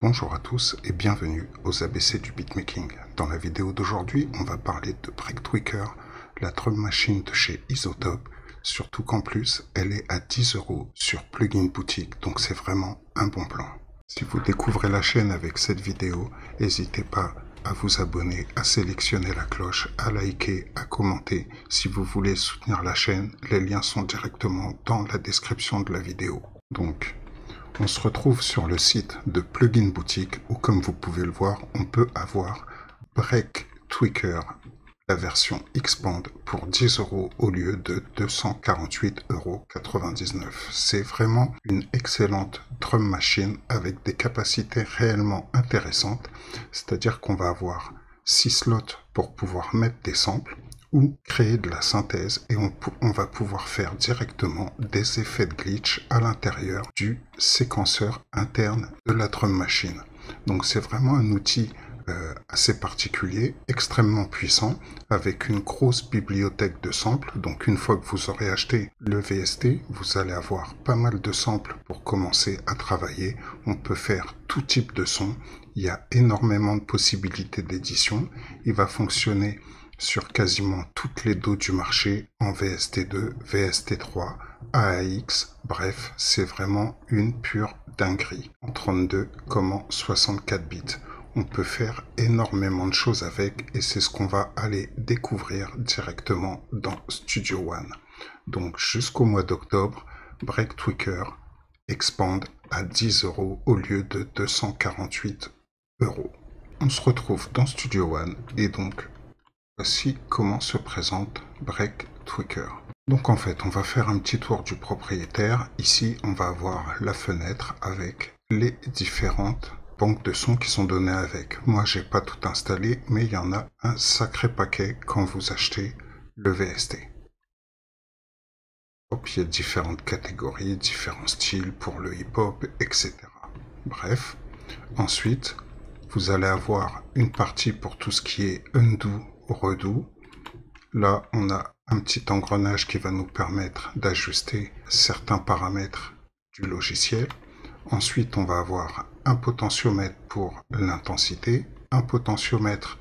Bonjour à tous et bienvenue aux ABC du beatmaking. Dans la vidéo d'aujourd'hui, on va parler de Break la drum machine de chez Isotope, surtout qu'en plus, elle est à 10 euros sur Plugin Boutique, donc c'est vraiment un bon plan. Si vous découvrez la chaîne avec cette vidéo, n'hésitez pas à vous abonner, à sélectionner la cloche, à liker, à commenter. Si vous voulez soutenir la chaîne, les liens sont directement dans la description de la vidéo. Donc, on se retrouve sur le site de Plugin Boutique où, comme vous pouvez le voir, on peut avoir Break Tweaker, la version Expand pour 10 euros au lieu de 248,99 euros. C'est vraiment une excellente drum machine avec des capacités réellement intéressantes, c'est-à-dire qu'on va avoir 6 slots pour pouvoir mettre des samples, ou créer de la synthèse et on, va pouvoir faire directement des effets de glitch à l'intérieur du séquenceur interne de la drum machine. Donc c'est vraiment un outil euh, assez particulier, extrêmement puissant, avec une grosse bibliothèque de samples. Donc une fois que vous aurez acheté le VST, vous allez avoir pas mal de samples pour commencer à travailler. On peut faire tout type de son. Il y a énormément de possibilités d'édition. Il va fonctionner sur quasiment toutes les dos du marché en VST2, VST3, AAX, bref, c'est vraiment une pure dinguerie. En 32 comme en 64 bits. On peut faire énormément de choses avec et c'est ce qu'on va aller découvrir directement dans Studio One. Donc jusqu'au mois d'octobre, Break Tweaker expand à 10 euros au lieu de 248 euros. On se retrouve dans Studio One et donc Voici comment se présente Break Tweaker? Donc en fait, on va faire un petit tour du propriétaire. Ici, on va avoir la fenêtre avec les différentes banques de sons qui sont données avec. Moi, j'ai pas tout installé, mais il y en a un sacré paquet quand vous achetez le VST. Hop, il y a différentes catégories, différents styles pour le hip-hop, etc. Bref, ensuite, vous allez avoir une partie pour tout ce qui est undo redoux. Là, on a un petit engrenage qui va nous permettre d'ajuster certains paramètres du logiciel. Ensuite, on va avoir un potentiomètre pour l'intensité, un potentiomètre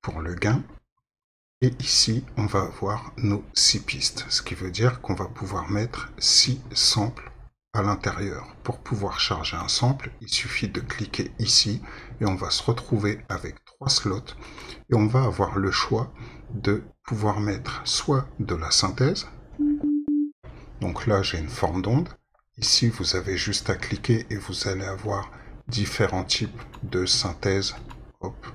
pour le gain. Et ici, on va avoir nos six pistes, ce qui veut dire qu'on va pouvoir mettre six samples à l'intérieur. Pour pouvoir charger un sample, il suffit de cliquer ici et on va se retrouver avec trois slots et on va avoir le choix de pouvoir mettre soit de la synthèse. Donc là, j'ai une forme d'onde. Ici, vous avez juste à cliquer et vous allez avoir différents types de synthèse. Hop.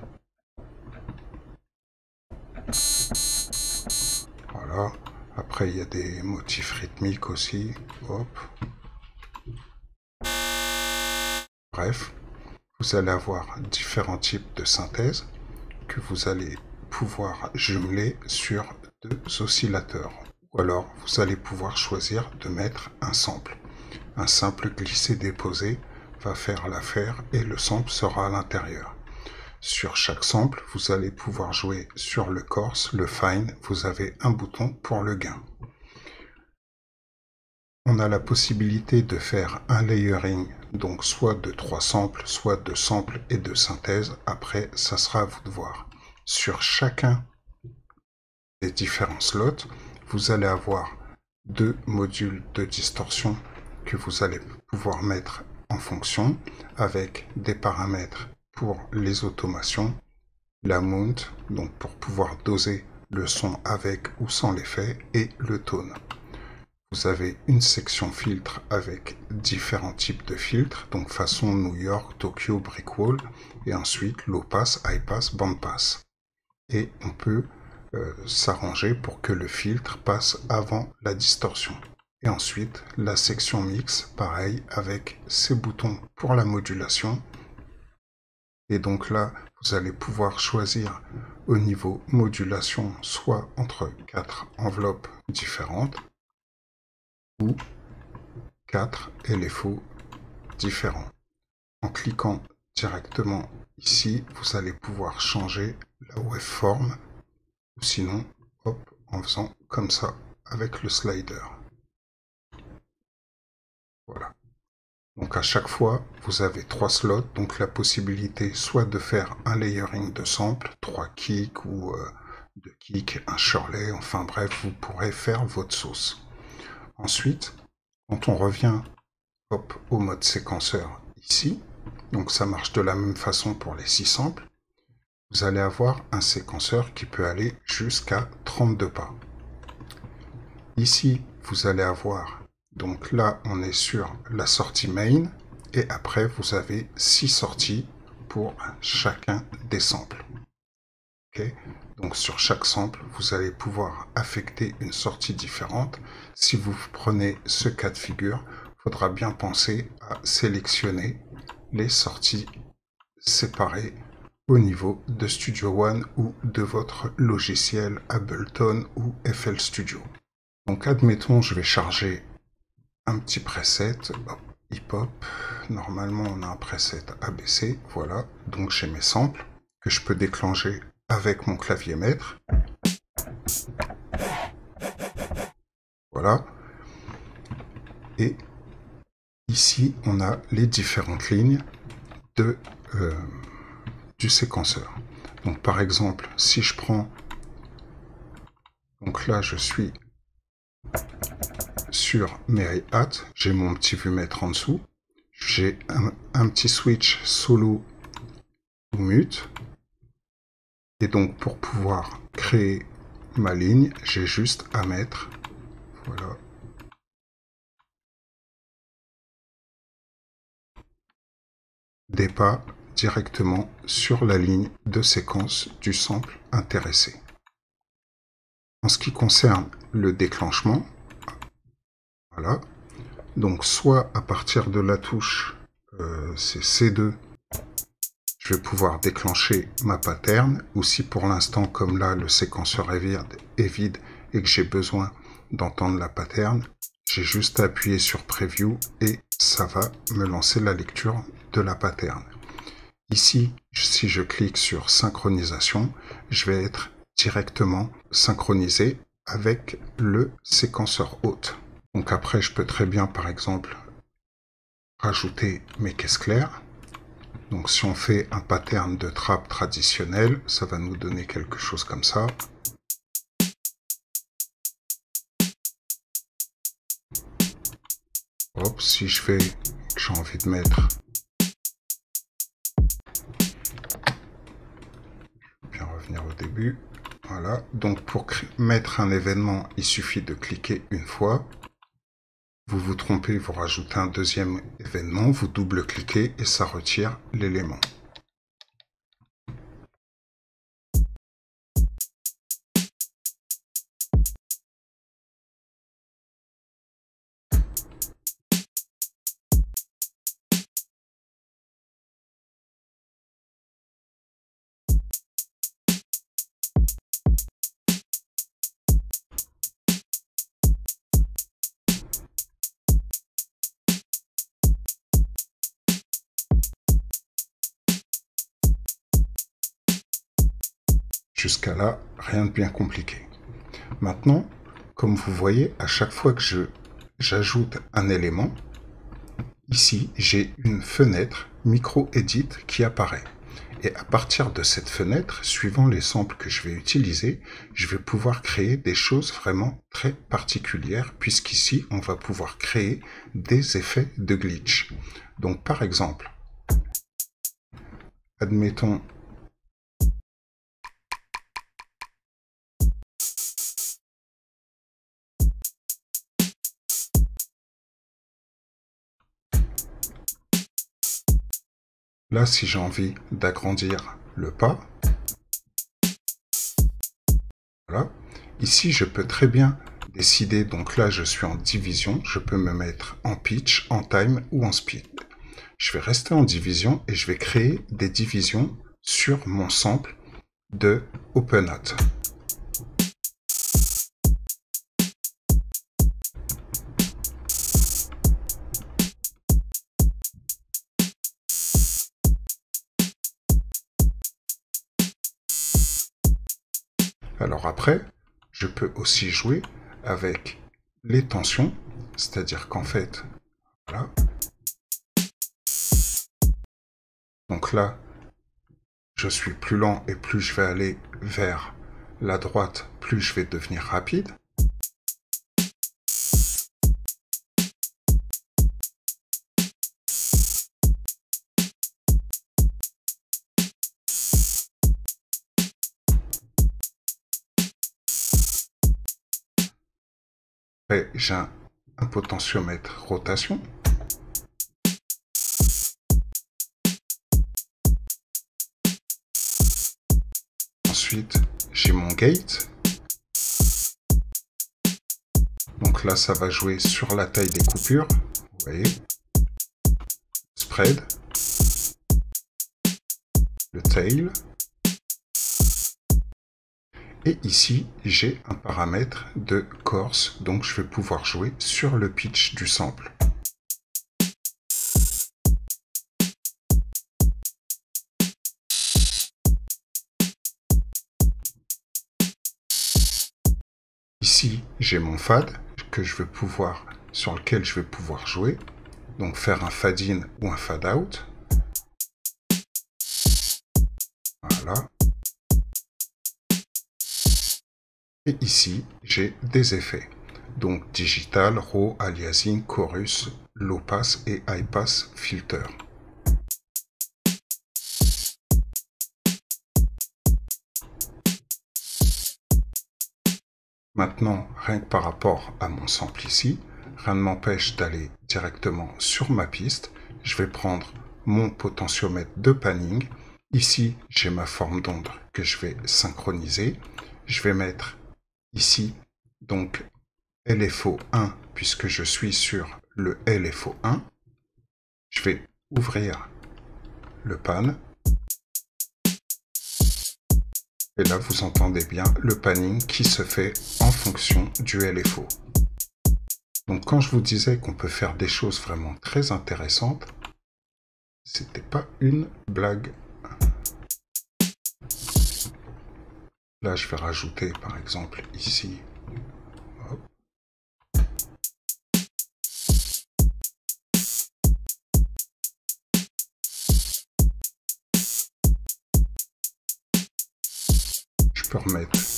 Voilà. Après, il y a des motifs rythmiques aussi. Hop. Bref, vous allez avoir différents types de synthèse que vous allez pouvoir jumeler sur deux oscillateurs. Ou alors, vous allez pouvoir choisir de mettre un sample. Un simple glisser-déposer va faire l'affaire et le sample sera à l'intérieur. Sur chaque sample, vous allez pouvoir jouer sur le coarse, le fine, vous avez un bouton pour le gain. On a la possibilité de faire un layering, donc soit de trois samples, soit de samples et de synthèse. Après, ça sera à vous de voir. Sur chacun des différents slots, vous allez avoir deux modules de distorsion que vous allez pouvoir mettre en fonction avec des paramètres pour les automations, la mount, donc pour pouvoir doser le son avec ou sans l'effet, et le tone. Vous avez une section filtre avec différents types de filtres, donc façon New York, Tokyo, Brickwall, et ensuite low pass, high pass, band pass. Et on peut euh, s'arranger pour que le filtre passe avant la distorsion. Et ensuite la section mix, pareil, avec ses boutons pour la modulation. Et donc là, vous allez pouvoir choisir au niveau modulation soit entre quatre enveloppes différentes ou 4 LFO différents. En cliquant directement ici, vous allez pouvoir changer la waveform ou sinon, hop, en faisant comme ça avec le slider. Voilà. Donc à chaque fois, vous avez trois slots, donc la possibilité soit de faire un layering de samples, trois kicks ou euh, deux kicks, un shirley, enfin bref, vous pourrez faire votre sauce. Ensuite, quand on revient au mode séquenceur ici, donc ça marche de la même façon pour les six samples, vous allez avoir un séquenceur qui peut aller jusqu'à 32 pas. Ici, vous allez avoir, donc là, on est sur la sortie main, et après, vous avez six sorties pour chacun des samples. Donc sur chaque sample, vous allez pouvoir affecter une sortie différente. Si vous prenez ce cas de figure, il faudra bien penser à sélectionner les sorties séparées au niveau de Studio One ou de votre logiciel Ableton ou FL Studio. Donc admettons, je vais charger un petit preset, hip-hop, normalement on a un preset ABC, voilà, donc j'ai mes samples que je peux déclencher avec mon clavier maître. Voilà. Et ici, on a les différentes lignes de, euh, du séquenceur. Donc par exemple, si je prends... Donc là, je suis sur mes hi j'ai mon petit vumètre en dessous, j'ai un, petit switch solo ou mute, et donc pour pouvoir créer ma ligne, j'ai juste à mettre, des pas directement sur la ligne de séquence du sample intéressé. En ce qui concerne le déclenchement, voilà, donc soit à partir de la touche, euh, c'est C2, je vais pouvoir déclencher ma pattern, ou si pour l'instant, comme là, le séquenceur est vide, est vide et que j'ai besoin d'entendre la pattern, j'ai juste à appuyer sur Preview et ça va me lancer la lecture de la pattern. Ici, si je clique sur synchronisation, je vais être directement synchronisé avec le séquenceur hôte. Donc après, je peux très bien, par exemple, rajouter mes caisses claires. Donc si on fait un pattern de trap traditionnel, ça va nous donner quelque chose comme ça. Hop, si je fais, j'ai envie de mettre au début. Voilà, donc pour mettre un événement, il suffit de cliquer une fois. Vous vous trompez, vous rajoutez un deuxième événement, vous double-cliquez et ça retire l'élément. Jusqu'à là, rien de bien compliqué. Maintenant, comme vous voyez, à chaque fois que j'ajoute un élément, ici j'ai une fenêtre micro-edit qui apparaît. Et à partir de cette fenêtre, suivant les samples que je vais utiliser, je vais pouvoir créer des choses vraiment très particulières, puisqu'ici, on va pouvoir créer des effets de glitch. Donc par exemple, admettons Là, si j'ai envie d'agrandir le pas, voilà. Ici, je peux très bien décider, donc là, je suis en division, je peux me mettre en pitch, en time ou en speed. Je vais rester en division et je vais créer des divisions sur mon sample de OpenHot. Alors après, je peux aussi jouer avec les tensions, c'est-à-dire qu'en fait, voilà. Donc là, je suis plus lent et plus je vais aller vers la droite, plus je vais devenir rapide. J'ai un, un potentiomètre rotation. Ensuite, j'ai mon gate. Donc là, ça va jouer sur la taille des coupures. Vous voyez. Spread. Le tail. Et ici, j'ai un paramètre de course, donc je vais pouvoir jouer sur le pitch du sample. Ici, j'ai mon fade que je vais pouvoir, sur lequel je vais pouvoir jouer. Donc faire un fade in ou un fade out. Voilà. Et ici, j'ai des effets. Donc digital, raw, aliasing, chorus, low pass et high pass filter. Maintenant, rien que par rapport à mon sample ici, rien ne m'empêche d'aller directement sur ma piste. Je vais prendre mon potentiomètre de panning. Ici, j'ai ma forme d'onde que je vais synchroniser. Je vais mettre ici, donc LFO 1, puisque je suis sur le LFO 1, je vais ouvrir le pan. Et là, vous entendez bien le panning qui se fait en fonction du LFO. Donc quand je vous disais qu'on peut faire des choses vraiment très intéressantes, c'était pas une blague. Là, je vais rajouter, par exemple, ici. Je peux remettre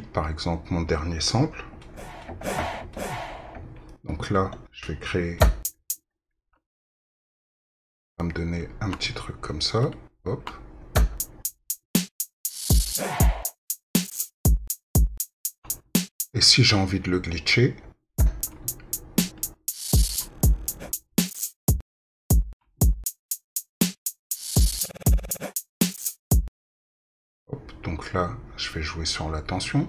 Par exemple, mon dernier sample. Donc là, je vais créer, va me donner un petit truc comme ça. Hop. Et si j'ai envie de le glitcher, Donc là, je vais jouer sur la tension.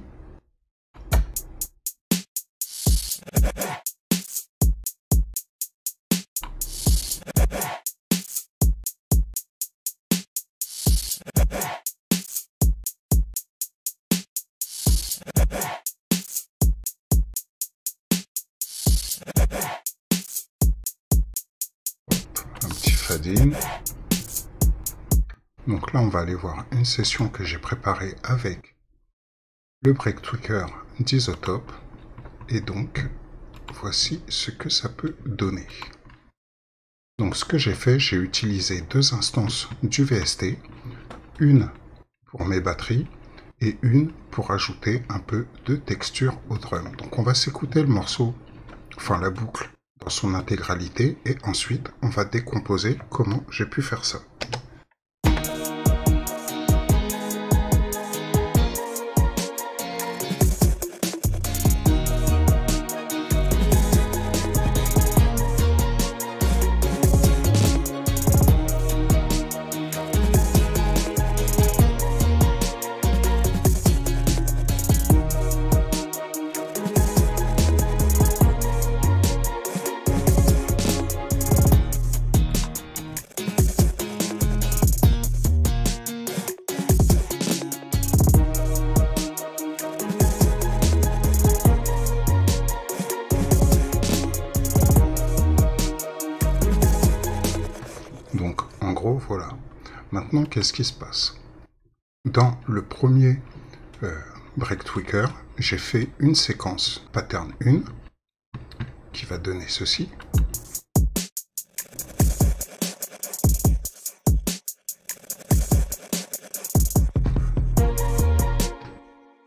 Là, on va aller voir une session que j'ai préparée avec le break tweaker d'Isotope. Et donc, voici ce que ça peut donner. Donc ce que j'ai fait, j'ai utilisé deux instances du VST, une pour mes batteries et une pour ajouter un peu de texture au drum. Donc on va s'écouter le morceau, enfin la boucle dans son intégralité et ensuite on va décomposer comment j'ai pu faire ça. Qu'est-ce qui se passe Dans le premier euh, break tweaker, j'ai fait une séquence pattern 1 qui va donner ceci.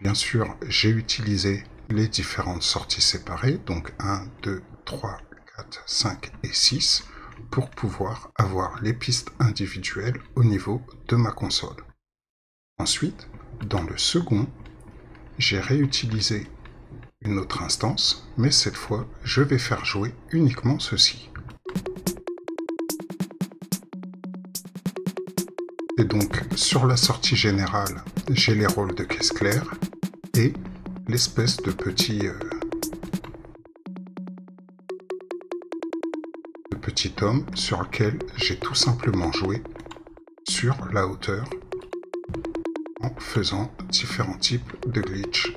Bien sûr, j'ai utilisé les différentes sorties séparées, donc 1, 2, 3, 4, 5 et 6, pour pouvoir avoir les pistes individuelles au niveau de ma console. Ensuite, dans le second, j'ai réutilisé une autre instance, mais cette fois, je vais faire jouer uniquement ceci. Et donc, sur la sortie générale, j'ai les rôles de caisse claire et l'espèce de petit... Euh, petit homme sur lequel j'ai tout simplement joué sur la hauteur en faisant différents types de glitch.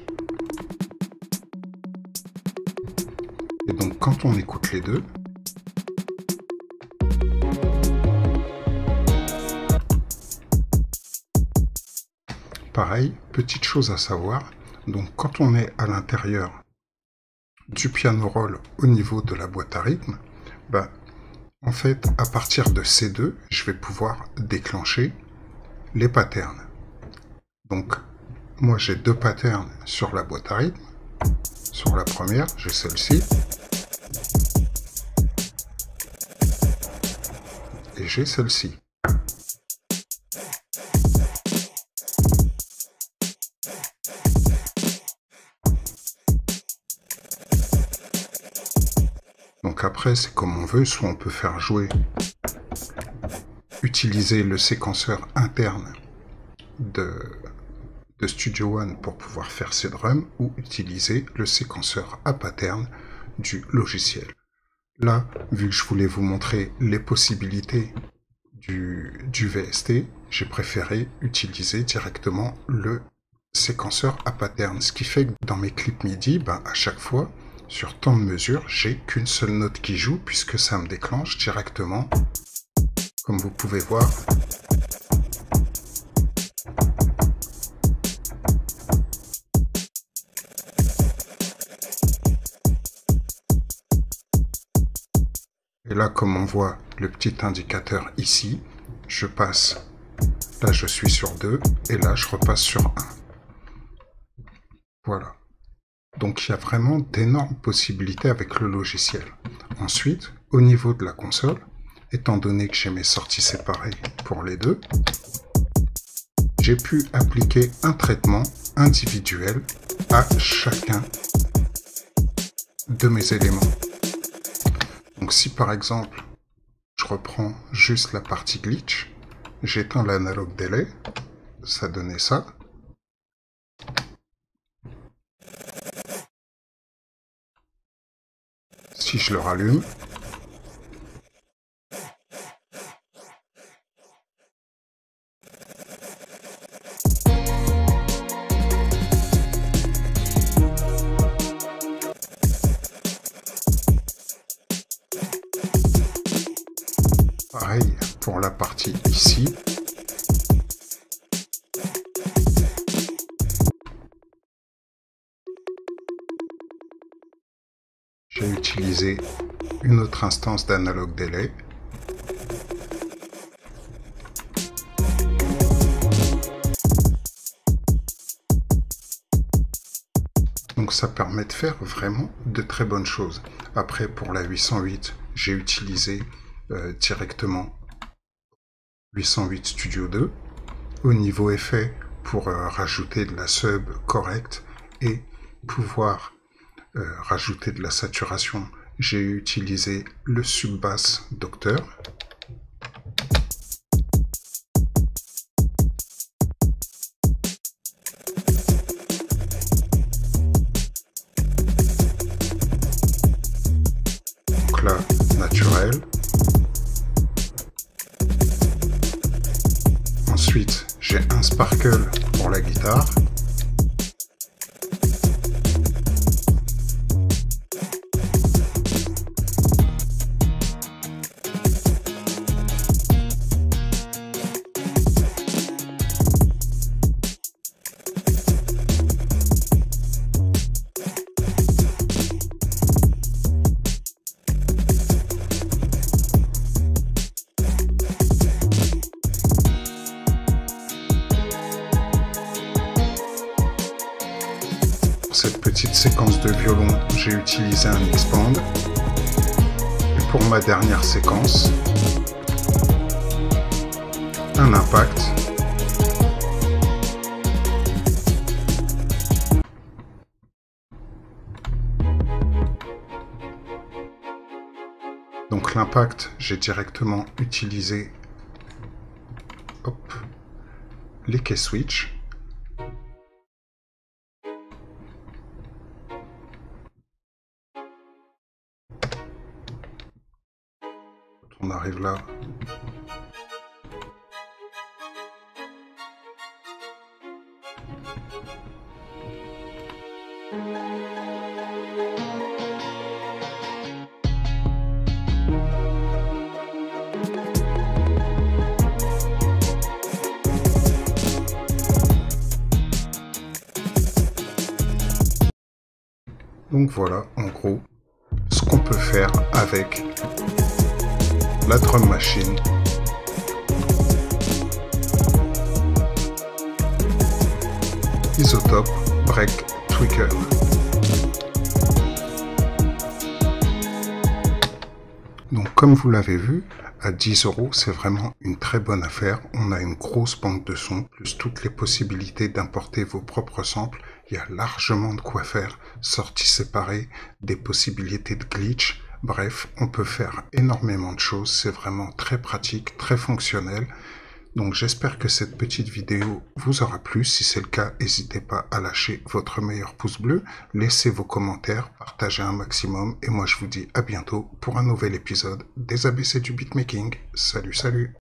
Et donc quand on écoute les deux, pareil, petite chose à savoir, donc quand on est à l'intérieur du piano roll au niveau de la boîte à rythme, bah, en fait, à partir de ces deux, je vais pouvoir déclencher les patterns. Donc, moi j'ai deux patterns sur la boîte à rythme. Sur la première, j'ai celle-ci. Et j'ai celle-ci. C'est comme on veut, soit on peut faire jouer, utiliser le séquenceur interne de, de Studio One pour pouvoir faire ses drums ou utiliser le séquenceur à pattern du logiciel. Là, vu que je voulais vous montrer les possibilités du, du VST, j'ai préféré utiliser directement le séquenceur à pattern. Ce qui fait que dans mes clips MIDI, ben, à chaque fois, sur tant de mesures, j'ai qu'une seule note qui joue puisque ça me déclenche directement, comme vous pouvez voir, Et là, comme on voit le petit indicateur ici, je passe, là je suis sur 2, et là je repasse sur 1. Voilà. Donc il y a vraiment d'énormes possibilités avec le logiciel. Ensuite, au niveau de la console, étant donné que j'ai mes sorties séparées pour les deux, j'ai pu appliquer un traitement individuel à chacun de mes éléments. Donc si par exemple, je reprends juste la partie glitch, j'éteins l'analogue delay, ça donnait ça. Si je le rallume, Pareil pour la partie ici. J'ai utilisé une autre instance d'analogue delay. Donc ça permet de faire vraiment de très bonnes choses. Après, pour la 808, j'ai utilisé euh, directement 808 Studio 2 au niveau effet pour euh, rajouter de la sub correcte et pouvoir euh, rajouter de la saturation j'ai utilisé le sub-bass Docteur petite séquence de violon, j'ai utilisé un expand. Et pour ma dernière séquence, un impact. Donc l'impact, j'ai directement utilisé hop, les key switch. On arrive là. Donc voilà, en gros, ce qu'on peut faire avec la drum machine. Isotope Break Tweaker. Donc comme vous l'avez vu, à 10 euros, c'est vraiment une très bonne affaire. On a une grosse banque de sons, plus toutes les possibilités d'importer vos propres samples. Il y a largement de quoi faire. Sorties séparées, des possibilités de glitch. Bref, on peut faire énormément de choses. C'est vraiment très pratique, très fonctionnel. Donc j'espère que cette petite vidéo vous aura plu. Si c'est le cas, n'hésitez pas à lâcher votre meilleur pouce bleu, laissez vos commentaires, partagez un maximum et moi je vous dis à bientôt pour un nouvel épisode des ABC du beatmaking. Salut salut